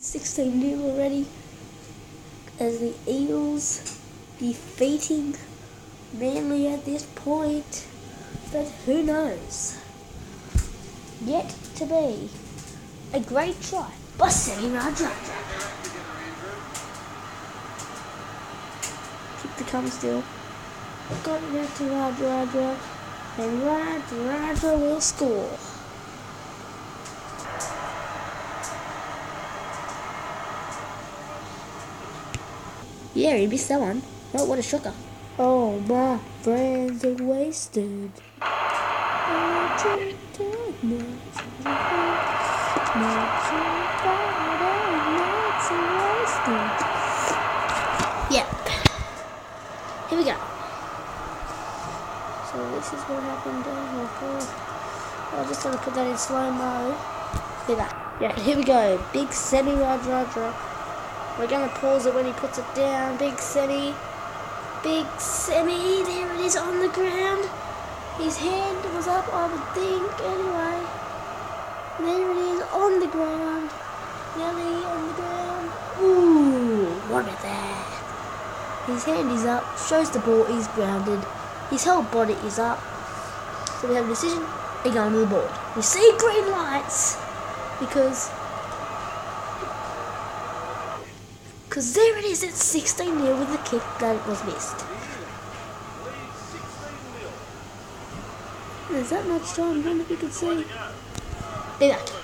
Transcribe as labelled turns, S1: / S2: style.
S1: 16 0 already as the Eagles defeating Manly at this point. But who knows? Yet to be a great try by Semi Radradra. Keep the cover still. Got it out to Radradra. And Radradra will score. Yeah, he missed that one. Oh, what a shocker. Oh, my friends are wasted. Yep. Here we go. So this is what happened. here oh, I just want to put that in slow mo. See that? Yeah, here we go. Big semi Radradra. We're to pause it when he puts it down. Big semi. Big semi. There it is on the ground. His hand was up, I would think. Anyway. There it is on the ground. Nelly on the ground. Ooh, what about that? His hand is up, shows the ball, he's grounded. His whole body is up. So we have a decision, they go to the board. We see green lights because because there it is at 16 0 with the kick that was missed. There's that much time, I wonder if you can see. Be back.